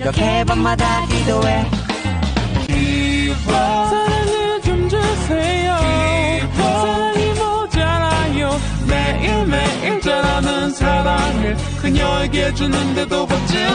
이렇게 밤마다 기도해. 사랑을 좀 주세요. 사랑이 모자라요. 매일매일 자라는 사랑을 그녀에게 주는데도 받지